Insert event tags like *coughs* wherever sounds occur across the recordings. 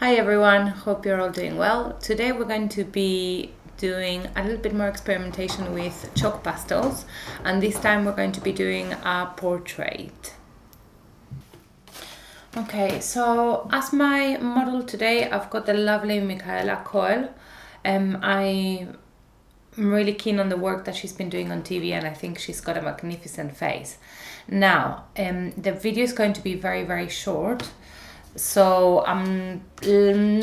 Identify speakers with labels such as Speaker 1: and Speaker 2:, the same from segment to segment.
Speaker 1: Hi everyone, hope you're all doing well. Today we're going to be doing a little bit more experimentation with chalk pastels and this time we're going to be doing a portrait. Okay, so as my model today I've got the lovely Micaela Coel. Um, I'm really keen on the work that she's been doing on TV and I think she's got a magnificent face. Now, um, the video is going to be very very short so I'm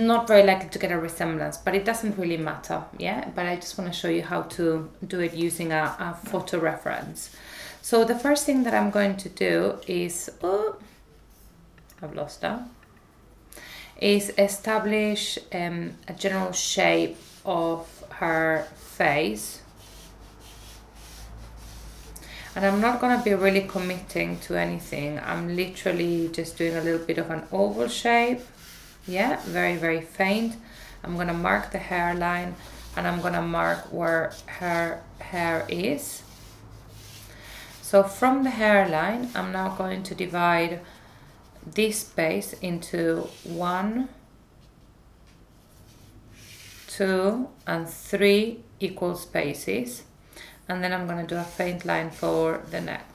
Speaker 1: not very likely to get a resemblance, but it doesn't really matter, yeah? But I just want to show you how to do it using a, a photo reference. So the first thing that I'm going to do is, oh, I've lost that, is establish um, a general shape of her face and I'm not going to be really committing to anything. I'm literally just doing a little bit of an oval shape. Yeah very very faint. I'm going to mark the hairline and I'm going to mark where her hair is. So from the hairline I'm now going to divide this space into one two and three equal spaces and then I'm going to do a faint line for the neck.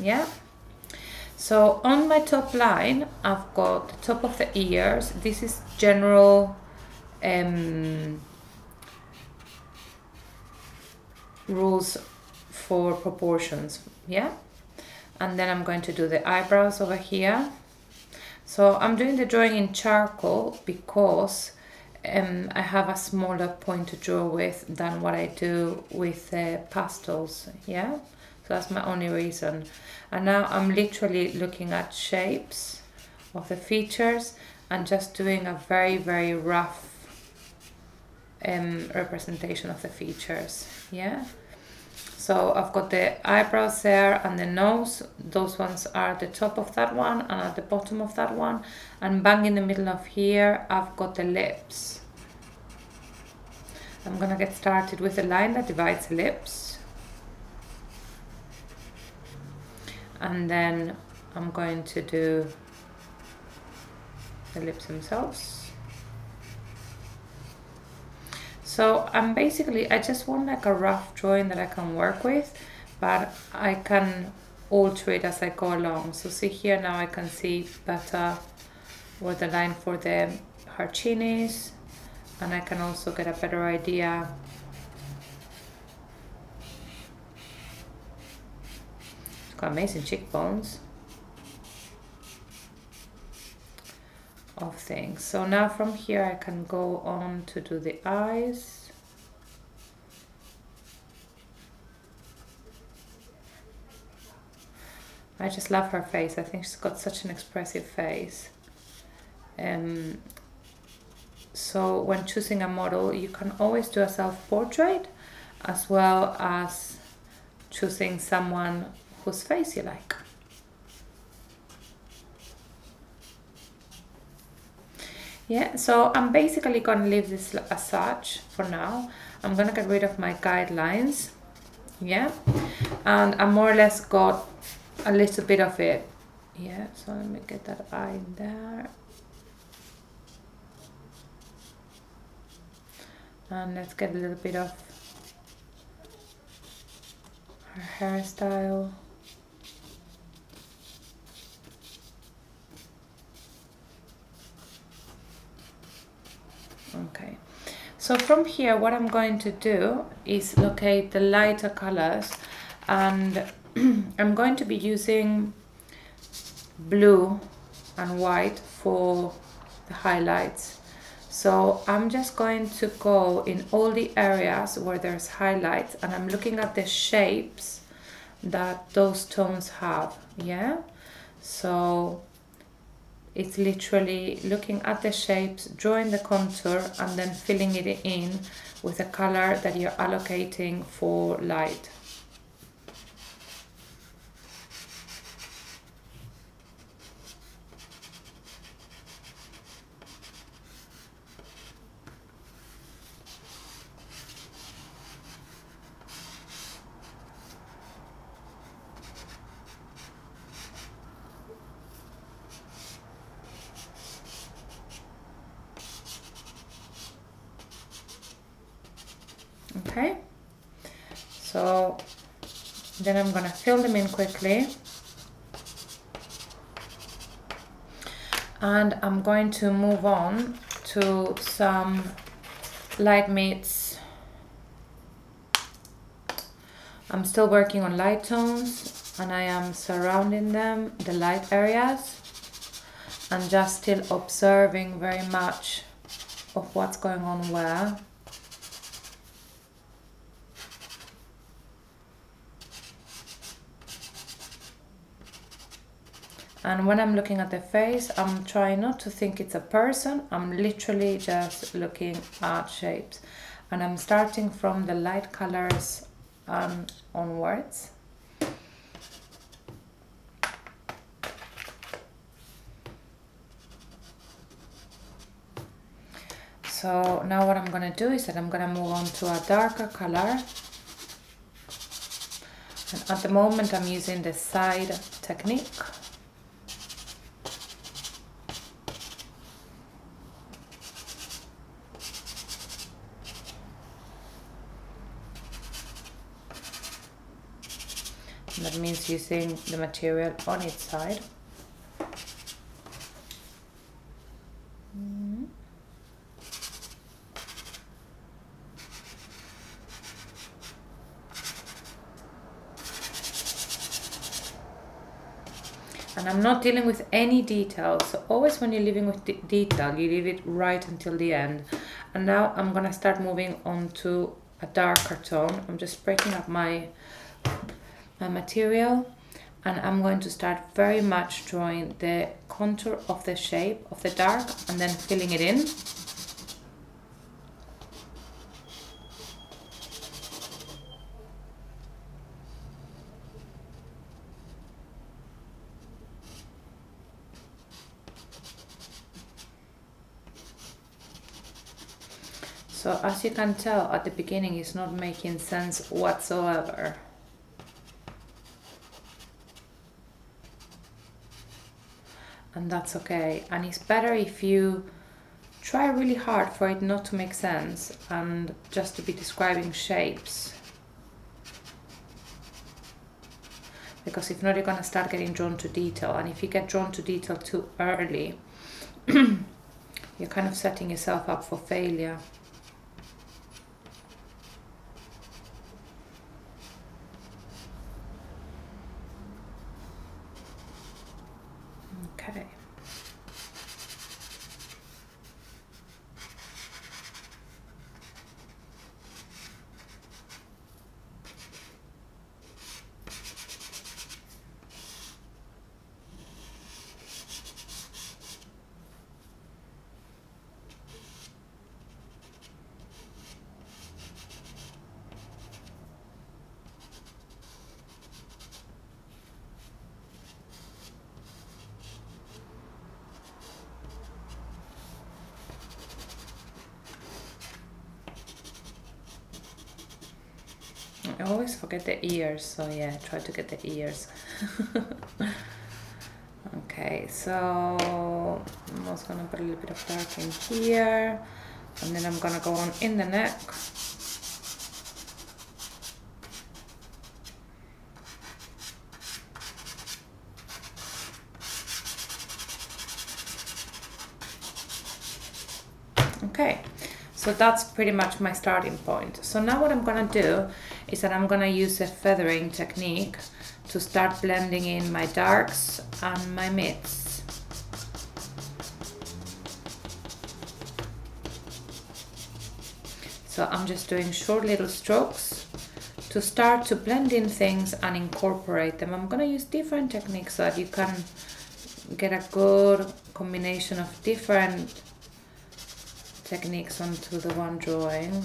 Speaker 1: Yeah? So on my top line I've got the top of the ears. This is general um, rules for proportions. Yeah? And then I'm going to do the eyebrows over here. So I'm doing the drawing in charcoal because um, I have a smaller point to draw with than what I do with uh, pastels, yeah? So that's my only reason. And now I'm literally looking at shapes of the features and just doing a very, very rough um, representation of the features, yeah? So I've got the eyebrows there and the nose. Those ones are at the top of that one and at the bottom of that one. And bang in the middle of here, I've got the lips. I'm gonna get started with the line that divides the lips. And then I'm going to do the lips themselves. So I'm basically, I just want like a rough drawing that I can work with, but I can alter it as I go along. So see here now I can see better where the line for the her chin is, and I can also get a better idea It's got amazing cheekbones of things. So now from here I can go on to do the eyes. I just love her face. I think she's got such an expressive face. Um, so when choosing a model, you can always do a self-portrait as well as choosing someone whose face you like. Yeah, so I'm basically to leave this as such for now. I'm to get rid of my guidelines. Yeah, and I more or less got a little bit of it. Yeah, so let me get that eye in there. And let's get a little bit of her hairstyle. Okay, so from here what I'm going to do is locate the lighter colors and *clears throat* I'm going to be using blue and white for the highlights. So I'm just going to go in all the areas where there's highlights and I'm looking at the shapes that those tones have, yeah? So it's literally looking at the shapes, drawing the contour and then filling it in with a color that you're allocating for light. Them in quickly. And I'm going to move on to some light meets. I'm still working on light tones and I am surrounding them the light areas and just still observing very much of what's going on where And when I'm looking at the face, I'm trying not to think it's a person. I'm literally just looking at shapes. And I'm starting from the light colors um, onwards. So now what I'm going to do is that I'm going to move on to a darker color. And at the moment I'm using the side technique. Using the material on its side. Mm-hmm. And I'm not dealing with any details. So always when you're living with detail, you leave it right until the end. And now I'm gonna start moving on to a darker tone. I'm just breaking up my my material and I'm going to start very much drawing the contour of the shape of the dark and then filling it in. So as you can tell at the beginning it's not making sense whatsoever. And that's okay. And it's better if you try really hard for it not to make sense and just to be describing shapes. Because if not, you're going to start getting drawn to detail. And if you get drawn to detail too early, *clears throat* you're kind of setting yourself up for failure. I always forget the ears, so yeah, try to get the ears. *laughs* okay, so I'm also gonna put a little bit of dark in here, and then I'm gonna go on in the neck. Okay, so that's pretty much my starting point. So now what I'm gonna do is that I'm gonna use a feathering technique to start blending in my darks and my mids. So I'm just doing short little strokes to start to blend in things and incorporate them. I'm gonna use different techniques so that you can get a good combination of different techniques onto the one drawing.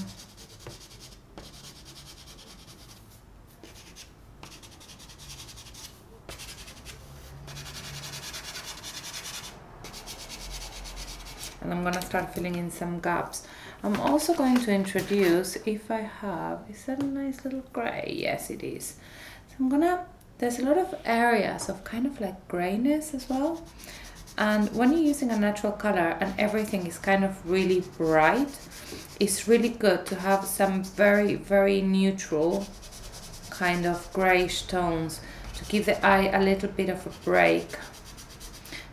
Speaker 1: And I'm gonna start filling in some gaps. I'm also going to introduce, if I have, is that a nice little gray? Yes, it is. So I'm gonna, there's a lot of areas of kind of like grayness as well. And when you're using a natural color and everything is kind of really bright, it's really good to have some very, very neutral kind of grayish tones to give the eye a little bit of a break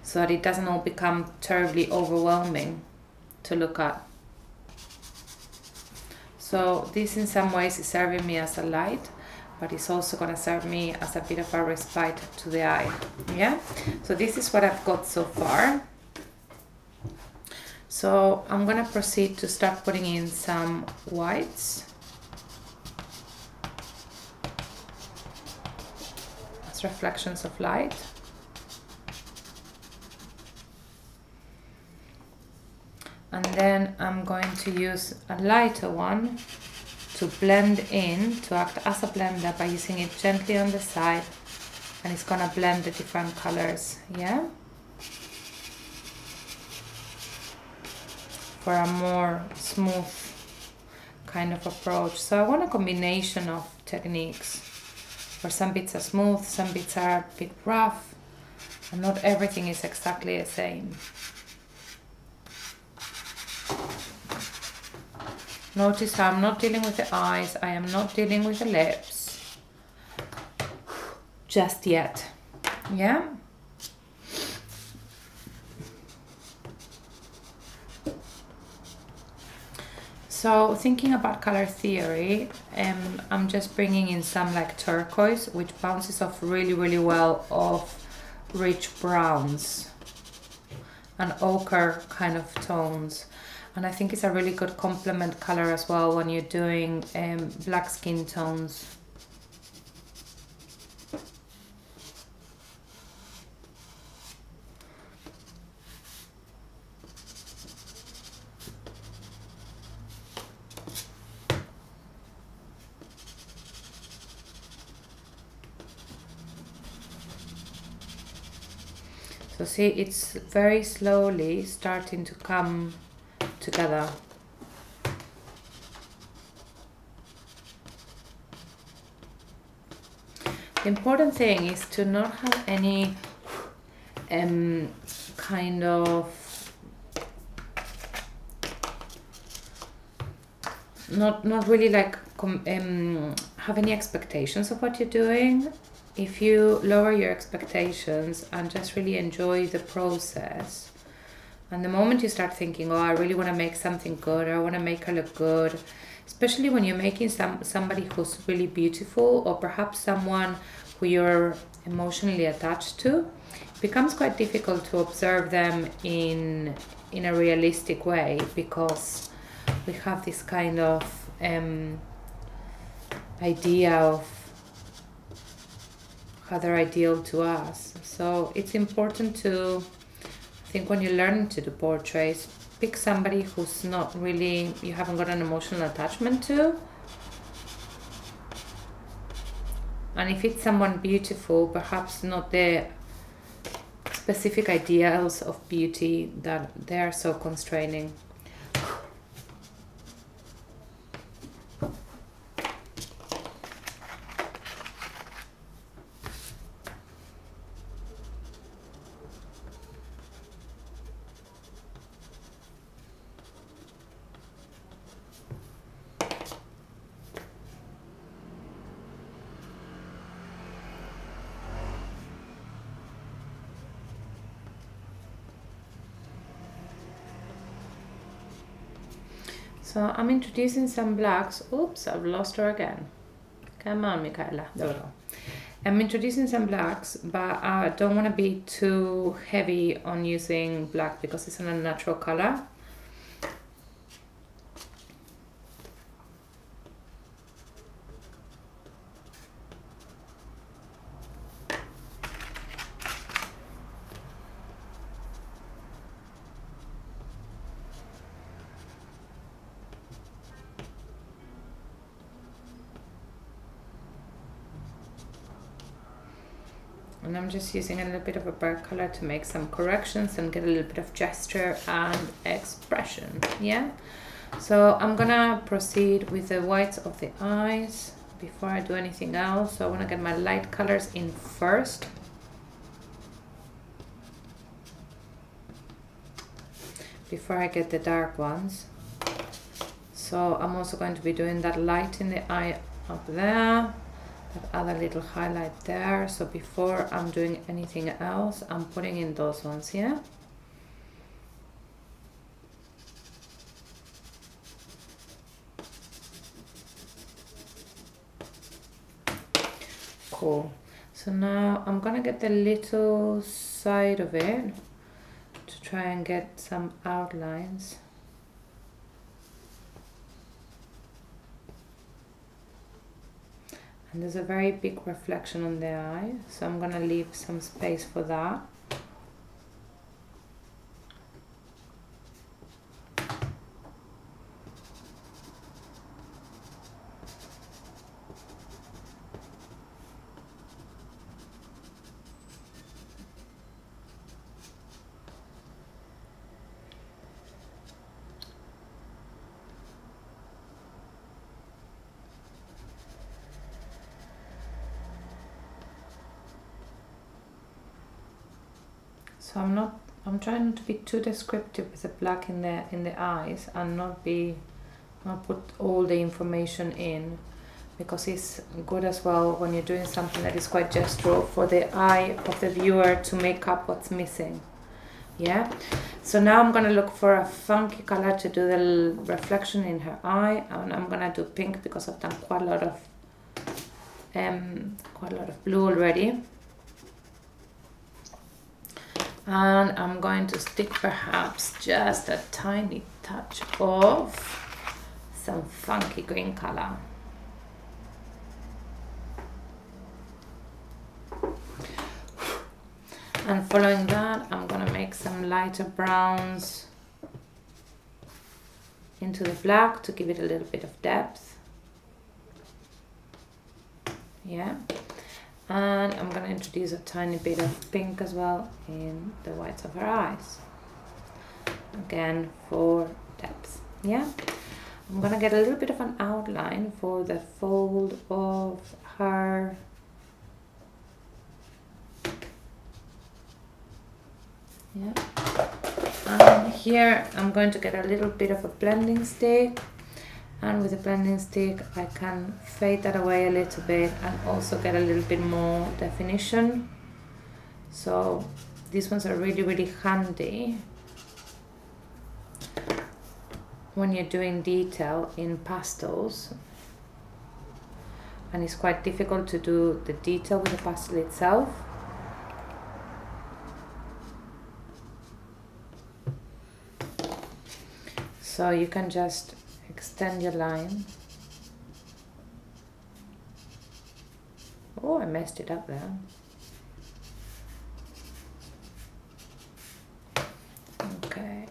Speaker 1: so that it doesn't all become terribly overwhelming to look at. So this in some ways is serving me as a light but it's also going to serve me as a bit of a respite to the eye yeah? So this is what I've got so far. So I'm going to proceed to start putting in some whites. As reflections of light and then I'm going to use a lighter one to blend in, to act as a blender by using it gently on the side and it's gonna blend the different colors, yeah? For a more smooth kind of approach. So I want a combination of techniques where some bits are smooth, some bits are a bit rough, and not everything is exactly the same. Notice how I'm not dealing with the eyes, I am not dealing with the lips just yet. Yeah? So thinking about color theory, um, I'm just bringing in some like turquoise, which bounces off really, really well off rich browns and ochre kind of tones and I think it's a really good complement color as well when you're doing um, black skin tones. So see, it's very slowly starting to come together. The important thing is to not have any um, kind of not not really like um, have any expectations of what you're doing if you lower your expectations and just really enjoy the process and the moment you start thinking, oh, I really want to make something good, or I want to make her look good, especially when you're making some somebody who's really beautiful, or perhaps someone who you're emotionally attached to, it becomes quite difficult to observe them in in a realistic way because we have this kind of um, idea of how they're ideal to us. So it's important to I think when you learn to do portraits, pick somebody who's not really, you haven't got an emotional attachment to. And if it's someone beautiful, perhaps not the specific ideals of beauty that they are so constraining. So I'm introducing some blacks. Oops, I've lost her again. Come on, Micaela. There we go. I'm introducing some blacks, but I don't want to be too heavy on using black because it's an unnatural color. I'm just using a little bit of a dark color to make some corrections and get a little bit of gesture and expression yeah? So I'm gonna proceed with the whites of the eyes before I do anything else. So I want to get my light colors in first. Before I get the dark ones. So I'm also going to be doing that light in the eye up there, that other little highlight there. So before I'm doing anything else, I'm putting in those ones here. Cool. So now I'm gonna get the little side of it to try and get some outlines. And there's a very big reflection on the eye, so I'm gonna leave some space for that. So I'm not To be too descriptive with the black in the in the eyes and not be not put all the information in because it's good as well when you're doing something that is quite gestural for the eye of the viewer to make up what's missing. Yeah. So now I'm gonna look for a funky color to do the reflection in her eye and I'm gonna do pink because I've done quite a lot of um quite a lot of blue already and I'm going to stick perhaps just a tiny touch of some funky green color. And following that, I'm gonna make some lighter browns into the black to give it a little bit of depth. Yeah and I'm going to introduce a tiny bit of pink as well in the whites of her eyes. Again for depth yeah? I'm gonna get a little bit of an outline for the fold of her yeah. And here I'm going to get a little bit of a blending stick and with the blending stick I can fade that away a little bit and also get a little bit more definition. So these ones are really really handy when you're doing detail in pastels. And it's quite difficult to do the detail with the pastel itself. So you can just extend your line. Oh, I messed it up there. Okay.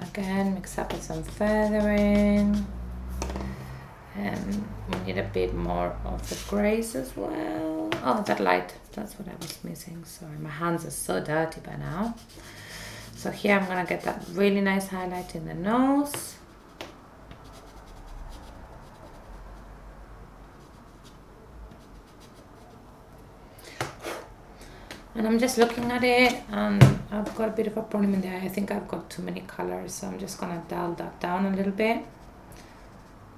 Speaker 1: again mix some feathering. And we need a bit more of the grays as well. Oh that light that's what I was missing sorry. My hands are so dirty by now. So here I'm gonna get that really nice highlight in the nose and I'm just looking at it and I've got a bit of a problem in there I think I've got too many colors so I'm just gonna dial that down a little bit.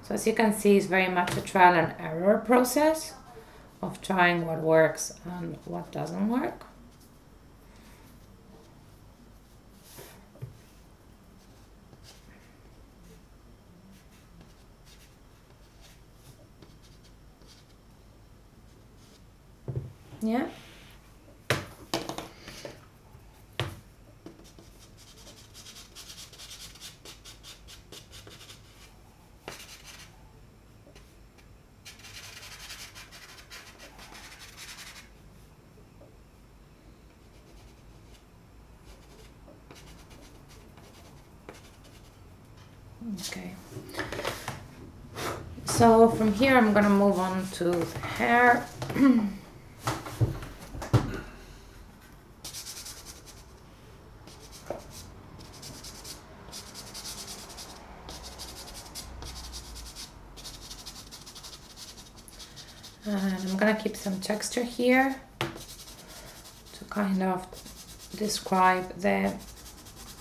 Speaker 1: So as you can see it's very much a trial and error process of trying what works and what doesn't work. Yeah here I'm gonna move on to the hair. and I'm gonna keep some texture here to kind of describe the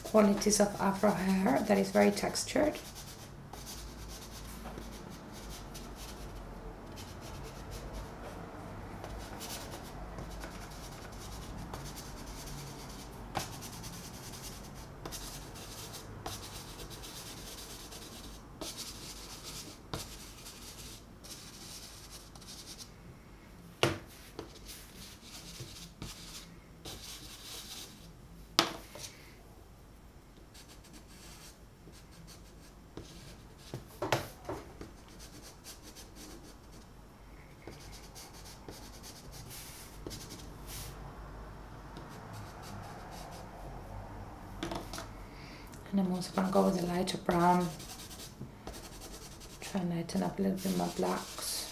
Speaker 1: qualities of afro hair that is very textured. I'm also gonna go with a lighter brown. Try and lighten up a little bit my blacks.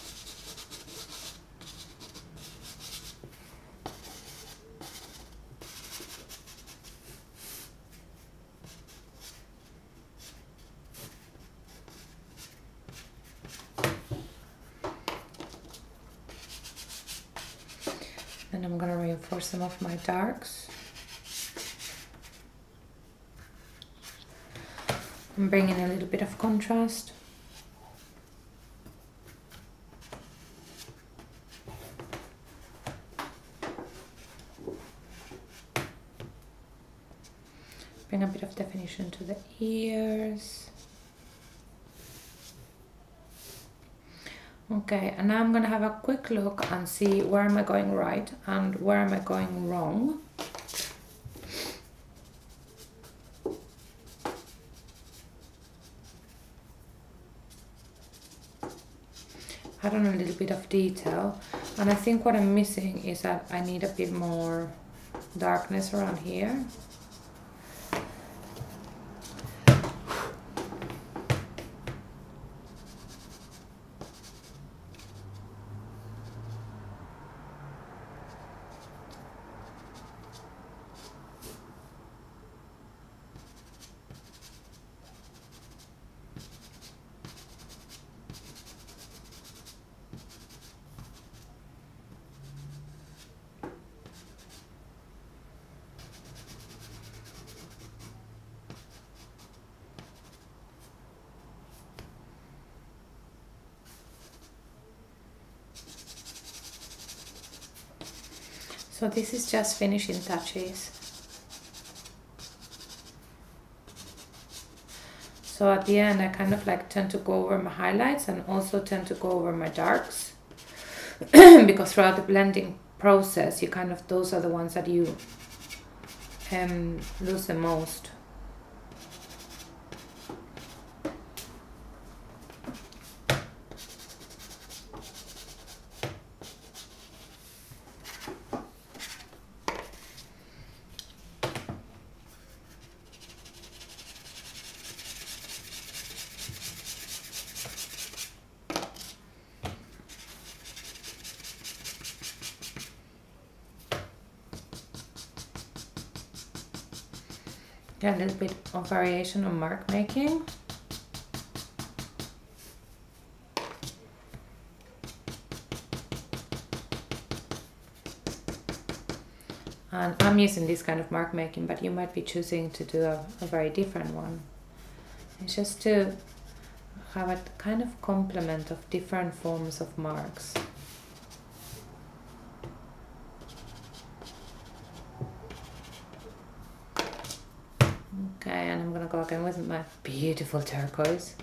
Speaker 1: And I'm gonna reinforce some of my darks. I'm bringing a little bit of contrast. Bring a bit of definition to the ears. Okay, and now I'm gonna have a quick look and see where am I going right and where am I going wrong. add on a little bit of detail and I think what I'm missing is that I need a bit more darkness around here So this is just finishing touches. So at the end I kind of like tend to go over my highlights and also tend to go over my darks *clears throat* because throughout the blending process you kind of those are the ones that you um, lose the most. A little bit of variation on mark making. And I'm using this kind of mark making, but you might be choosing to do a, a very different one. It's just to have a kind of complement of different forms of marks. Again with my beautiful turquoise.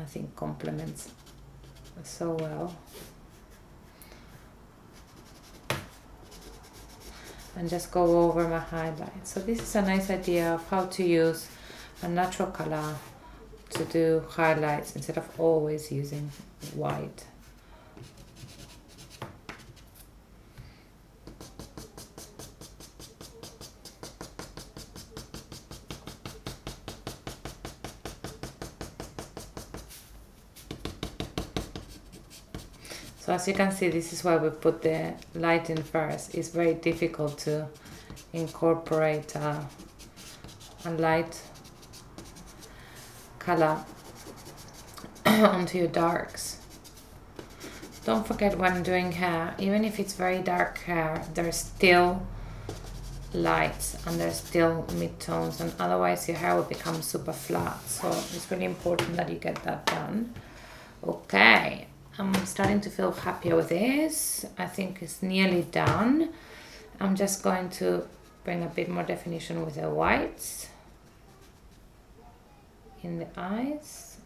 Speaker 1: I think complements so well. And just go over my highlights. So this is a nice idea of how to use a natural color to do highlights instead of always using white. As you can see, this is why we put the light in first. It's very difficult to incorporate uh, a light color *coughs* onto your darks. don't forget when doing hair, even if it's very dark hair, there's still lights and there's still midtones and otherwise your hair will become super flat. So it's really important that you get that done. Okay, I'm starting to feel happier with this. I think it's nearly done. I'm just going to bring a bit more definition with the whites in the eyes.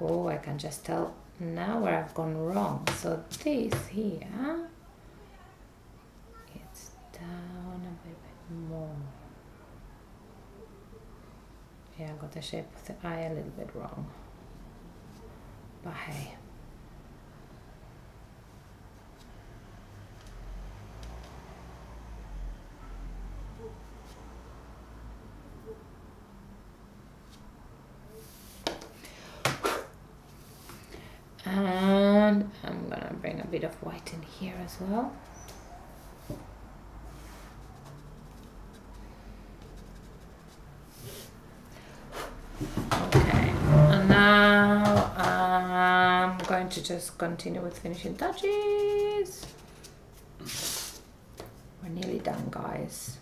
Speaker 1: Oh, I can just tell now where I've gone wrong. So this here, it's down a bit more. Yeah, I got the shape of the eye a little bit wrong. But hey. And I'm gonna bring a bit of white in here as well. Just continue with finishing touches. We're nearly done, guys.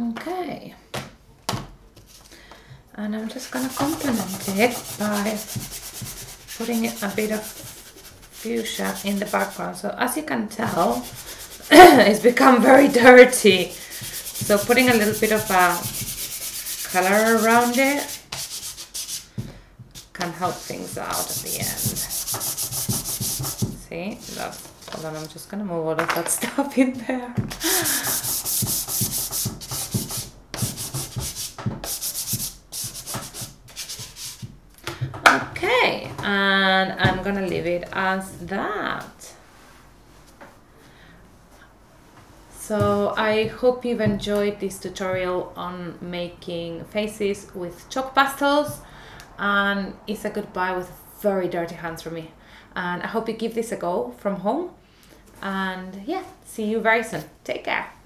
Speaker 1: Okay. And I'm just gonna complement it by putting a bit of fuchsia in the background. So as you can tell, *clears throat* it's become very *laughs* dirty. So putting a little bit of a color around it can help things out at the end. See, that's, hold on, I'm just gonna move all of that *laughs* stuff in there. Okay, and I'm gonna leave it as that. So I hope you've enjoyed this tutorial on making faces with chalk pastels and it's a goodbye with very dirty hands for me. And I hope you give this a go from home and yeah, see you very soon. Take care.